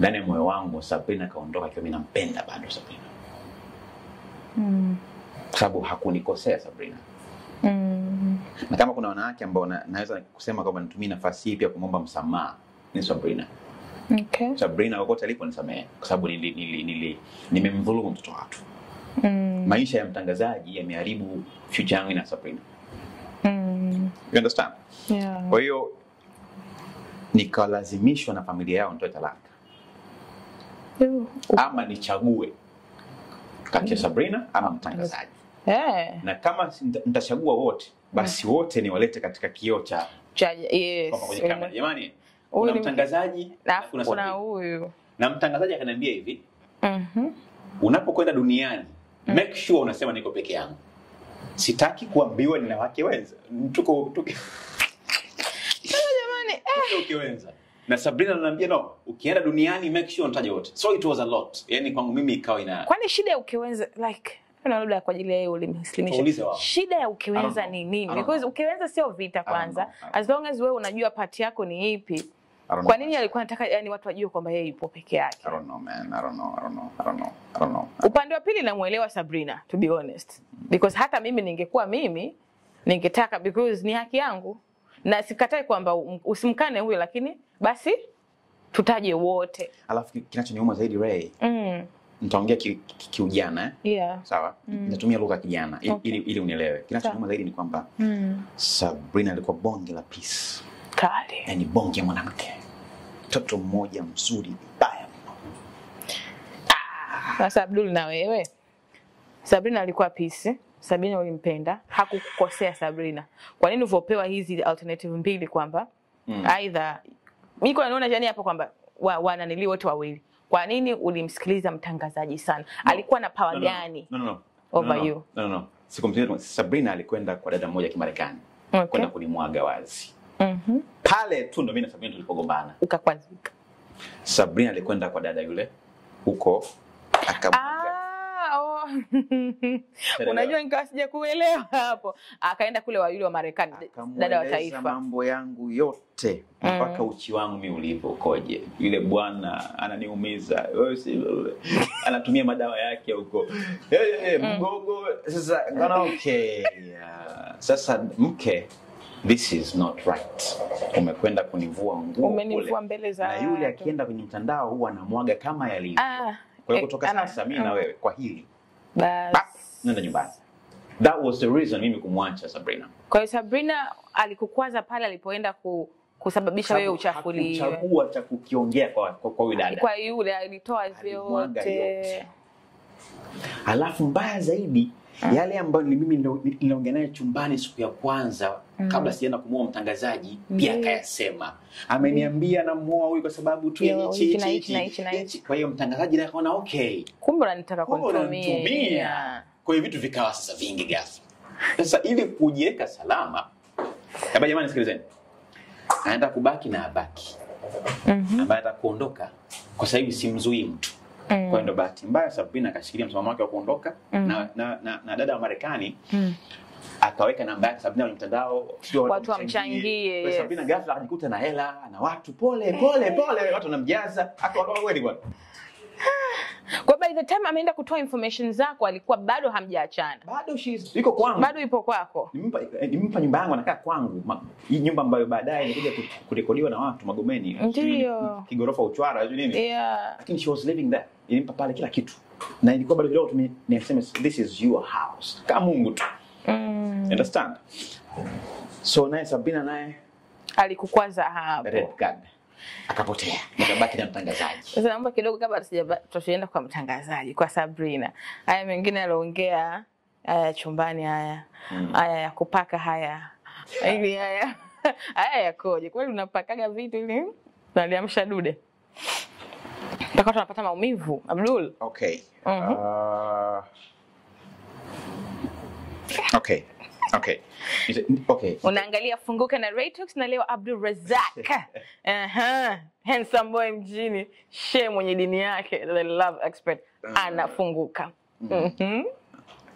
ndani ya moyo wangu Sabrina kaondoka akiwa mimi nampenda bado Sabrina, Mm. kwa sababu hakunikosea Sabrina. Mm. Na kama kuna wanawake ambao na, naweza kusema kwamba nitumie nafasi hii pia kumomba msamaha ni Sabrina. Okay. Sabrina kokote alipo nisamehe, kwa sababu nili, nili, nili, nimemdhulumu mtoto watu. Mm. Maisha ya mtangazaji yameharibu future yangu na Sabrina. Mm. You understand? Yeah. Kwa hiyo nikalazimishwa na familia yao nitoe talaka. Ama nichague kati ya Sabrina ama mtangazaji, Eh. na kama nitachagua wote, basi mm. wote niwalete katika kioo cha yes. kwenye kamera. Jamani, kuna mtangazaji na kuna kuna huyu. Na mtangazaji akaniambia hivi, Mhm. unapokwenda duniani mm. make sure unasema niko peke yangu, sitaki kuambiwa nina wake wenza, tuko tuko Jamani, tuko ukiwenza. Na Sabrina ananiambia no, ukienda duniani make sure unataja wote. So it was a lot. Yani kwangu mimi ikawa ina kwani shida ya ukewenza like na labda kwa ajili ya yeye ulimslimisha shida ya I ukewenza ni nini because know. ukewenza sio vita kwanza as long as wewe unajua pati yako ni ipi kwa nini alikuwa anataka yani watu wajue kwamba yeye yupo peke yake I don't know man. I don't know. I don't know. I don't know. I don't know. upande wa pili namuelewa Sabrina to be honest because hata mimi ningekuwa mimi ningetaka because ni haki yangu na sikatai kwamba um- usimkane huyo lakini basi tutaje wote Alafu ki- kinachoniuma zaidi Ray, mm. nitaongea kiujana ki, ki yeah. Sawa? mm. nitatumia lugha ya kijana ili, Okay. ili, ili unielewe. Kinachoniuma zaidi ni kwamba mm. Sabrina alikuwa bonge la peace. kali yani bonge mwanamke. Mtoto mmoja mzuri mbaya mno. Sasa Abdul, na wewe Sabrina alikuwa peace Sabrina ulimpenda, hakukukosea Sabrina. Kwa nini uvopewa hizi alternative mbili kwamba Mm. aidha mimi kwa naona jani hapo kwamba wa, wananili wote wawili, kwa nini ulimsikiliza mtangazaji sana? No. Alikuwa na power No, no, gani? No, no, no. Over no, no. you. No, no, no. Sikumsikiliza. Sabrina alikwenda kwa dada mmoja Kimarekani Okay. kwenda kulimwaga wazi. Mhm. Pale tu ndo mimi na Sabrina tulipogombana. Ukakwazika. Sabrina alikwenda kwa dada yule huko akamwaga. Ah. Unajua nikawa sija kuelewa hapo. Akaenda kule wayule wa Marekani, dada wa taifa. mambo yangu yote mpaka uchi wangu mi ulivyo ukoje. Yule bwana ananiumiza, anatumia madawa yake huko hey, hey, mgogo. Sasa kana okay, yeah. Sasa mke, this is not right. Umekwenda kunivua nguo Umenivua mbele za na yule akienda kwenye mtandao huwa anamwaga kama yalivyo. Ah, Kwa hiyo eh, kutoka sasa mimi na wewe kwa hili nenda nyumbani. That was the reason mimi kumwacha Sabrina. Kwa hiyo Sabrina alikukwaza pale alipoenda ku, kusababisha wewe uchafuliwe. Hakuchagua cha kukiongea kwa kwa, kwa huyu dada. Kwa yule alitoa yote. Alafu mbaya zaidi mm. yale ambayo ni mimi niliongea naye chumbani siku ya kwanza mm. kabla sijaenda kumuoa mtangazaji mm. pia akayasema. Ameniambia namuoa huyu kwa sababu tu ya hichi hichi. Kwa hiyo mtangazaji naye akaona okay. Kumbe unanitaka kunitumia. Kwa hiyo vitu vikawa sasa vingi ghafla. Sasa ili kujiweka salama, kama jamani, sikilizeni, anaenda kubaki na abaki, Mhm. ambaye anataka kuondoka kwa sababu simzui simzuii mtu. Kwa hiyo ndo bahati mbaya Sabrina akashikilia msimamo wake wa kuondoka mm. na, na, na, na dada wa Marekani Mm. akaweka namba yake Sabina kwenye mtandao, sio Watu wamchangie, Kwa yes. Sabina ghafla akajikuta na hela na watu pole pole pole, watu wanamjaza, akaondoka kweli bwana. Kwa by the time ameenda kutoa information zako alikuwa bado hamjaachana. Bado she's yuko kwangu. Bado ipo kwako. Nimpa nimpa nyumba yangu anakaa kwangu hii nyumba ambayo baadaye ilikuja kurekodiwa na watu magomeni Ndio. kigorofa uchwara sijui nini Yeah. lakini she was living there ilimpa pale kila kitu. Na ilikuwa bado kidogo tu niseme this is your house. Kama Mungu tu. Mm. understand? So naye Sabina naye Alikukwaza hapo. red card. Akapotea. Nikabaki na mtangazaji. Sasa naomba kidogo kabla tusijaba- kwa mtangazaji, kwa Sabrina, haya mengine aliongea, haya ya chumbani, haya haya ya kupaka, haya. Ili haya. Haya yakoje? Kweli unapakaga vitu ili naliamsha dude mpaka tunapata maumivu Abdul? okay Mhm. uh, okay okay okay Unaangalia Funguka na Raytox na leo Abdul Razak Aha. handsome boy mjini, she mwenye dini yake, the love expert anafunguka. Mhm.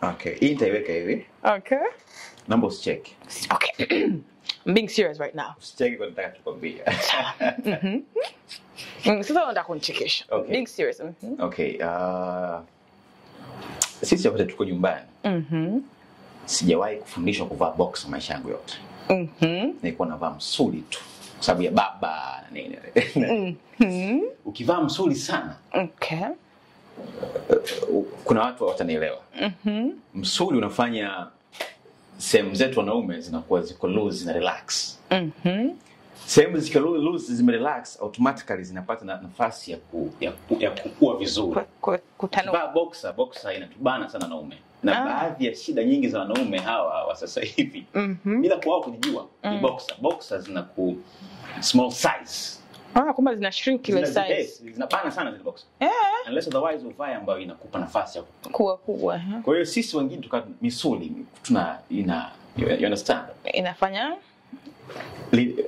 okay hii nitaiweka hivi Okay. naomba usicheke Okay. I'm being serious right now. usicheke kwa nataka kukwambia Mm, sasa unaenda kunichekesha. Being serious. Mhm. Okay, uh, sisi wote tuko nyumbani. Mhm. Sijawahi kufundishwa kuvaa boxer maisha yangu yote. Mhm. Nilikuwa navaa msuli tu kwa sababu ya baba na nini. Mhm. Ukivaa msuli sana, Okay. kuna watu watanielewa. Mhm. Msuli unafanya sehemu zetu wanaume zinakuwa ziko loose na relax. Mhm. Sehemu zika loose loose zimerelax, automatically zinapata na- nafasi ya, ku, ya, ku, ya kukua vizuri. Ku- ku- Kutano. Ukivaa boxer, boxer inatubana sana wanaume na Ah. baadhi ya shida nyingi za wanaume hawa wa sasa hivi Mhm. bila kwao kujijua ni Mm. boxer. Boxer zina ku small size Ah, kumbe zina shrink ile size. yes, zinapana sana zile boxer Eh, unless otherwise uvae ambayo inakupa nafasi ya kukua kubwa. eh. kwa hiyo sisi wengine tuka misuli tuna ina you, you understand Inafanya Li-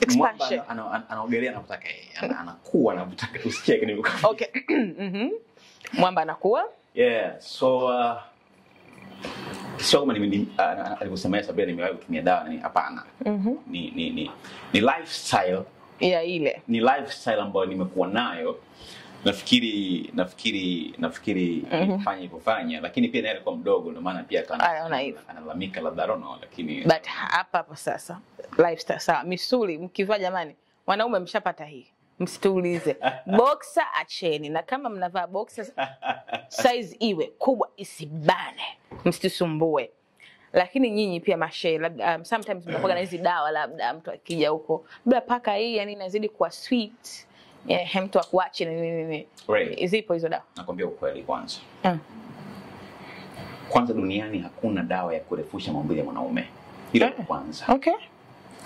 expansion. anaogelea anapotaka yeye anakuwa anapotaka usicheke ni Okay. Mhm. Mwamba anakuwa yeah so uh, sio kama ah, alivyosema Sabina nimewahi kutumia dawa ni hapana Mhm. ni ni ni ni lifestyle ya ile. ni lifestyle ambayo nimekuwa nayo nafikiri nafikiri nafikiri Mhm. fanya ilivyofanya lakini pia naye alikuwa mdogo ndio maana pia kana- Anaona hivyo. analalamika labda I lakini But hapa hapa sasa lifestyle sawa, misuli mkivaa, jamani, wanaume mshapata hii, msituulize boksa acheni, na kama mnavaa boksa size iwe kubwa, isibane, msitusumbue. Lakini nyinyi pia mashe, labda um, sometimes mnakuwa na hizi dawa, labda mtu akija huko, labda paka hii, yani inazidi kuwa sweet eh, mtu akuache na nini nini, Right. zipo hizo dawa. Nakwambia ukweli kwanza. Mm. kwanza duniani hakuna dawa ya kurefusha maumbile ya mwanaume. Hilo yeah. Kwanza. Okay,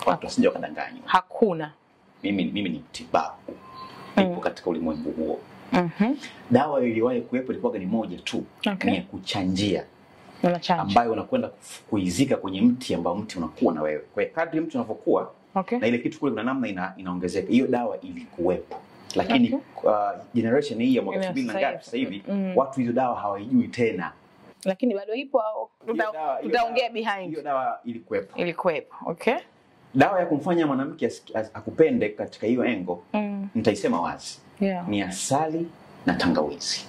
watu wasije wakadanganywa. Hakuna. Mimi mimi ni mtibabu. Mm. nipo katika ulimwengu huo. Mhm, dawa iliyowahi kuwepo ilikuwa ni moja tu. Okay. ni ya kuchanjia. Unachanja ambayo unakwenda kuizika kwenye mti ambao mti unakuwa na wewe. Kwa kadri mti unavyokuwa okay. na ile kitu kule kuna namna ina, inaongezeka. Hiyo dawa ilikuwepo lakini Okay. uh, generation hii ya mwaka elfu mbili na sasa ngapi sasa hivi Mm. watu hizo dawa hawaijui tena. Lakini bado ipo au dawa- tutaongea behind. hiyo dawa ilikuwepo. Ilikuwepo okay. Dawa ya kumfanya mwanamke akupende katika hiyo engo mm. nitaisema wazi. Yeah. ni asali na tangawizi.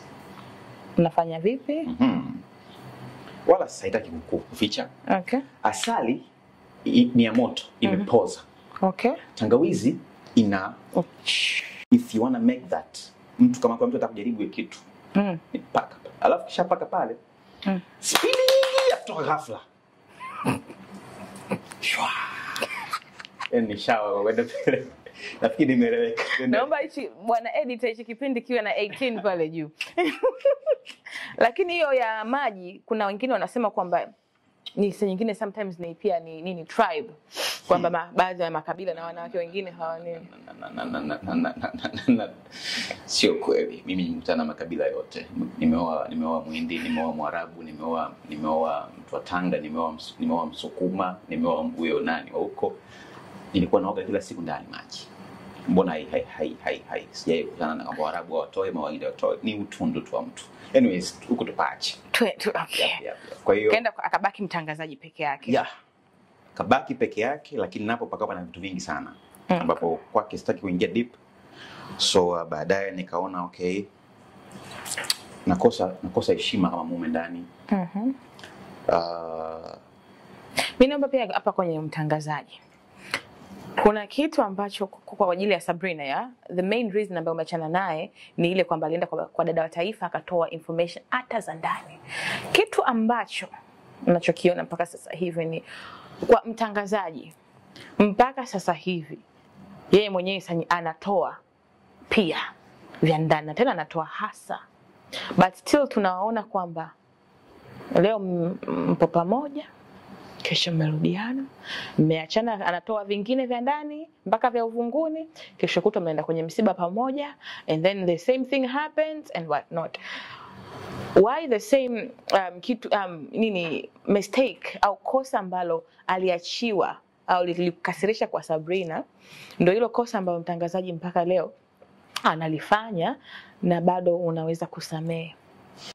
Unafanya vipi? Mm -hmm. wala sitaki kuku- kuficha. Okay. Asali i, ni ya moto imepoza. Mm -hmm. okay. Tangawizi ina if you wanna make that mtu kama kwa mtu atakujaribu hiyo kitu mm. ni paka alafu kisha paka pale Mm. spidi nyingi ya kutoka ghafla Shwa. Yaani ni shawa kwenda pale nafikiri nimeeleweka naomba hichi bwana editor hichi kipindi kiwe na 18 pale juu lakini hiyo ya maji kuna wengine wanasema kwamba ni saa nyingine sometimes ni pia ni nini tribe kwamba baadhi ya makabila na wanawake wengine hawanini. Sio kweli. Mimi nimekutana na makabila yote, nimeoa nimeoa Mwindi, nimeoa Mwarabu, nimeoa nimeoa mtu wa Tanga, nimeoa nimeoa Msukuma, nimeoa huyo nani wa huko. Nilikuwa naoga kila siku ndani maji. Mbona hai hai hai hai, hai. Sijai kukutana na kwamba Waarabu watoe mawaida watoe, ni utundu tu wa mtu. Anyways, huko tupaache. Okay. Yeah, yeah, yeah. Kwa hiyo kaenda akabaki mtangazaji peke yake. Yeah kabaki peke yake lakini napo pakawa na vitu vingi sana. Mm. ambapo kwake sitaki kuingia deep. So uh, baadaye nikaona okay nakosa nakosa heshima kama mume ndani. Mhm. uh, mi naomba pia hapa kwenye mtangazaji. Kuna kitu ambacho kwa kwa ajili ya Sabrina ya the main reason ambayo umeachana naye ni ile kwamba alienda kwa, kwa dada wa taifa akatoa information hata za ndani, kitu ambacho unachokiona mpaka sasa hivi ni kwa mtangazaji mpaka sasa hivi yeye mwenyewe anatoa pia vya ndani na tena anatoa hasa, but still tunawaona kwamba leo mpo pamoja kesho mmerudiana, mmeachana, anatoa vingine vya ndani mpaka vya uvunguni, kesho kutwa mnaenda kwenye msiba pamoja, and then the same thing happens and what not. Why the same um, kitu um, nini mistake au kosa ambalo aliachiwa au lilikasirisha kwa Sabrina, ndio hilo kosa ambalo mtangazaji mpaka leo analifanya na bado unaweza kusamehe.